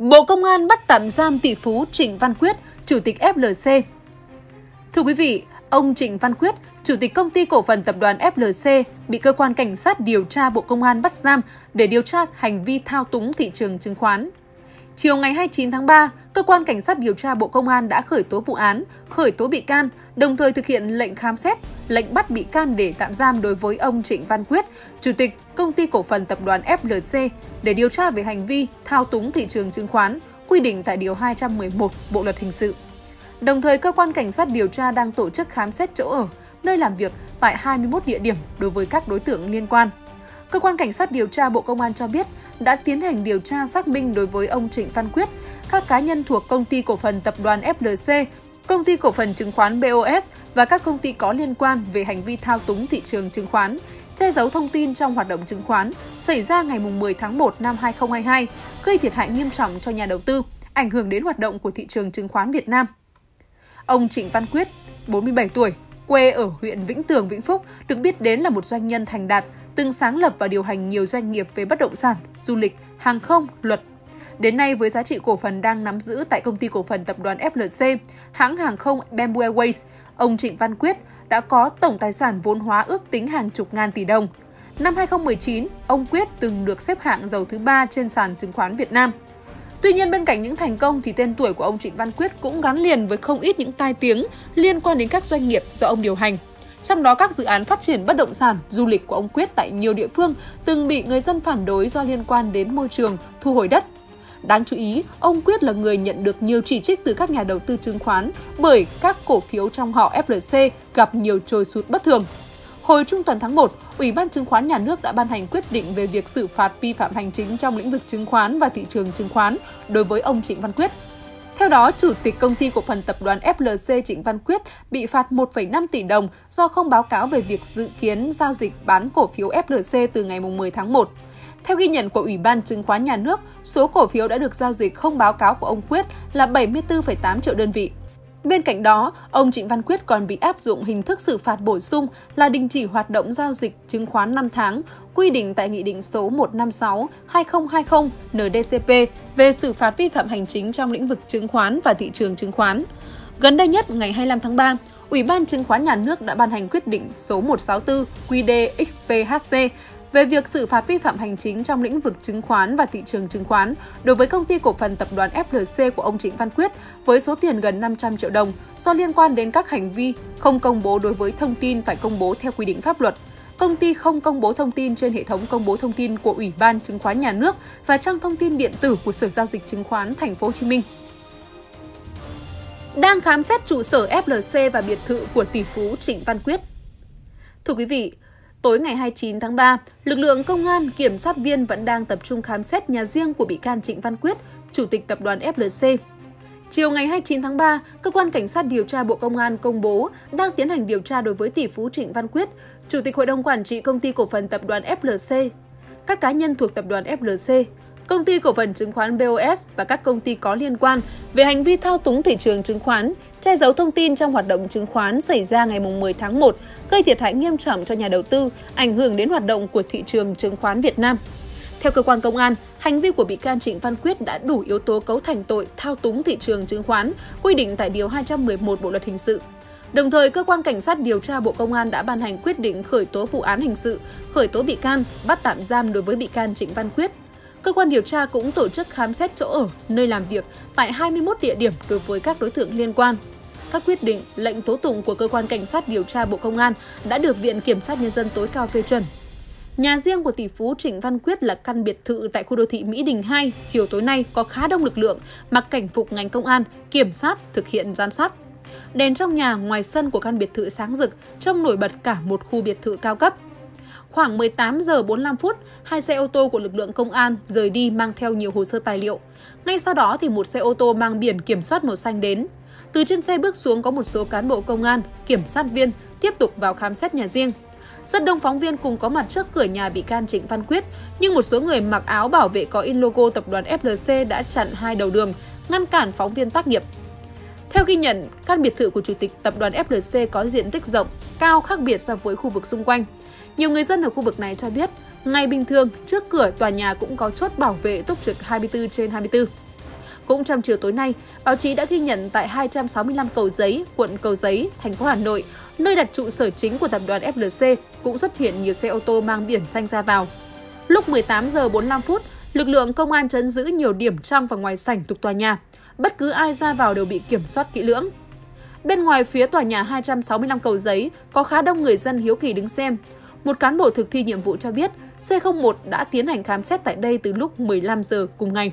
Bộ Công an bắt tạm giam tỷ phú Trịnh Văn Quyết, Chủ tịch FLC. Thưa quý vị, ông Trịnh Văn Quyết, Chủ tịch công ty cổ phần tập đoàn FLC, bị cơ quan cảnh sát điều tra Bộ Công an bắt giam để điều tra hành vi thao túng thị trường chứng khoán. Chiều ngày 29 tháng 3, cơ quan cảnh sát điều tra Bộ Công an đã khởi tố vụ án, khởi tố bị can, đồng thời thực hiện lệnh khám xét, lệnh bắt bị can để tạm giam đối với ông Trịnh Văn Quyết, Chủ tịch công ty cổ phần tập đoàn FLC để điều tra về hành vi thao túng thị trường chứng khoán, quy định tại điều 211 Bộ luật hình sự. Đồng thời, cơ quan cảnh sát điều tra đang tổ chức khám xét chỗ ở, nơi làm việc tại 21 địa điểm đối với các đối tượng liên quan. Cơ quan cảnh sát điều tra Bộ Công an cho biết đã tiến hành điều tra xác minh đối với ông Trịnh Văn Quyết, các cá nhân thuộc công ty cổ phần tập đoàn FLC, công ty cổ phần chứng khoán BOS và các công ty có liên quan về hành vi thao túng thị trường chứng khoán, che giấu thông tin trong hoạt động chứng khoán xảy ra ngày 10 tháng 1 năm 2022, gây thiệt hại nghiêm trọng cho nhà đầu tư, ảnh hưởng đến hoạt động của thị trường chứng khoán Việt Nam. Ông Trịnh Văn Quyết, 47 tuổi, quê ở huyện Vĩnh Tường, Vĩnh Phúc, được biết đến là một doanh nhân thành đạt, từng sáng lập và điều hành nhiều doanh nghiệp về bất động sản, du lịch, hàng không, luật. Đến nay với giá trị cổ phần đang nắm giữ tại công ty cổ phần tập đoàn FLC, hãng hàng không Bamboo Airways, ông Trịnh Văn Quyết đã có tổng tài sản vốn hóa ước tính hàng chục ngàn tỷ đồng. Năm 2019, ông Quyết từng được xếp hạng giàu thứ ba trên sàn chứng khoán Việt Nam. Tuy nhiên bên cạnh những thành công thì tên tuổi của ông Trịnh Văn Quyết cũng gắn liền với không ít những tai tiếng liên quan đến các doanh nghiệp do ông điều hành. Trong đó các dự án phát triển bất động sản, du lịch của ông Quyết tại nhiều địa phương từng bị người dân phản đối do liên quan đến môi trường, thu hồi đất. Đáng chú ý, ông Quyết là người nhận được nhiều chỉ trích từ các nhà đầu tư chứng khoán bởi các cổ phiếu trong họ FLC gặp nhiều trồi sụt bất thường. Hồi trung tuần tháng 1, Ủy ban Chứng khoán Nhà nước đã ban hành quyết định về việc xử phạt vi phạm hành chính trong lĩnh vực chứng khoán và thị trường chứng khoán đối với ông Trịnh Văn Quyết. Theo đó, Chủ tịch Công ty Cổ phần Tập đoàn FLC Trịnh Văn Quyết bị phạt 1,5 tỷ đồng do không báo cáo về việc dự kiến giao dịch bán cổ phiếu FLC từ ngày 10 tháng 1. Theo ghi nhận của Ủy ban Chứng khoán Nhà nước, số cổ phiếu đã được giao dịch không báo cáo của ông Quyết là 74,8 triệu đơn vị. Bên cạnh đó, ông Trịnh Văn Quyết còn bị áp dụng hình thức xử phạt bổ sung là đình chỉ hoạt động giao dịch chứng khoán 5 tháng, quy định tại Nghị định số 156-2020 NDCP về xử phạt vi phạm hành chính trong lĩnh vực chứng khoán và thị trường chứng khoán. Gần đây nhất, ngày 25 tháng 3, Ủy ban Chứng khoán Nhà nước đã ban hành quyết định số 164 QDXPHC về việc xử phạt vi phạm hành chính trong lĩnh vực chứng khoán và thị trường chứng khoán đối với công ty cổ phần tập đoàn FLC của ông Trịnh Văn Quyết với số tiền gần 500 triệu đồng do liên quan đến các hành vi không công bố đối với thông tin phải công bố theo quy định pháp luật. Công ty không công bố thông tin trên hệ thống công bố thông tin của Ủy ban Chứng khoán Nhà nước và trang thông tin điện tử của Sở giao dịch chứng khoán Thành phố Hồ Chí Minh đang khám xét trụ sở FLC và biệt thự của tỷ phú Trịnh Văn Quyết. Thưa quý vị, Tối ngày 29 tháng 3, lực lượng công an, kiểm sát viên vẫn đang tập trung khám xét nhà riêng của bị can Trịnh Văn Quyết, Chủ tịch Tập đoàn FLC. Chiều ngày 29 tháng 3, Cơ quan Cảnh sát điều tra Bộ Công an công bố đang tiến hành điều tra đối với tỷ phú Trịnh Văn Quyết, Chủ tịch Hội đồng Quản trị Công ty Cổ phần Tập đoàn FLC, các cá nhân thuộc Tập đoàn FLC, Công ty Cổ phần Chứng khoán BOS và các công ty có liên quan về hành vi thao túng thị trường chứng khoán, che giấu thông tin trong hoạt động chứng khoán xảy ra ngày 10 tháng 1, gây thiệt hại nghiêm trọng cho nhà đầu tư, ảnh hưởng đến hoạt động của thị trường chứng khoán Việt Nam. Theo cơ quan công an, hành vi của bị can Trịnh Văn Quyết đã đủ yếu tố cấu thành tội thao túng thị trường chứng khoán, quy định tại Điều 211 Bộ Luật Hình sự. Đồng thời, cơ quan cảnh sát điều tra Bộ Công an đã ban hành quyết định khởi tố vụ án hình sự, khởi tố bị can, bắt tạm giam đối với bị can Trịnh Văn Quyết Cơ quan điều tra cũng tổ chức khám xét chỗ ở, nơi làm việc tại 21 địa điểm đối với các đối tượng liên quan. Các quyết định, lệnh tố tụng của cơ quan cảnh sát điều tra Bộ Công an đã được Viện Kiểm sát Nhân dân tối cao phê chuẩn. Nhà riêng của tỷ phú Trịnh Văn Quyết là căn biệt thự tại khu đô thị Mỹ Đình 2, chiều tối nay có khá đông lực lượng mặc cảnh phục ngành công an, kiểm sát, thực hiện giám sát. Đèn trong nhà ngoài sân của căn biệt thự sáng rực, trông nổi bật cả một khu biệt thự cao cấp – Khoảng 18 giờ 45 phút, hai xe ô tô của lực lượng công an rời đi mang theo nhiều hồ sơ tài liệu. Ngay sau đó thì một xe ô tô mang biển kiểm soát màu xanh đến. Từ trên xe bước xuống có một số cán bộ công an, kiểm sát viên tiếp tục vào khám xét nhà riêng. Rất đông phóng viên cùng có mặt trước cửa nhà bị can Trịnh Văn Quyết, nhưng một số người mặc áo bảo vệ có in logo tập đoàn FLC đã chặn hai đầu đường, ngăn cản phóng viên tác nghiệp. Theo ghi nhận, căn biệt thự của chủ tịch tập đoàn FLC có diện tích rộng, cao khác biệt so với khu vực xung quanh. Nhiều người dân ở khu vực này cho biết, ngày bình thường trước cửa tòa nhà cũng có chốt bảo vệ túc trực 24 trên 24. Cũng trong chiều tối nay, báo chí đã ghi nhận tại 265 cầu giấy, quận Cầu Giấy, thành phố Hà Nội, nơi đặt trụ sở chính của tập đoàn FLC, cũng xuất hiện nhiều xe ô tô mang biển xanh ra vào. Lúc 18 giờ 45 phút, lực lượng công an trấn giữ nhiều điểm trong và ngoài sảnh thuộc tòa nhà. Bất cứ ai ra vào đều bị kiểm soát kỹ lưỡng. Bên ngoài phía tòa nhà 265 cầu giấy có khá đông người dân hiếu kỳ đứng xem. Một cán bộ thực thi nhiệm vụ cho biết C01 đã tiến hành khám xét tại đây từ lúc 15 giờ cùng ngày.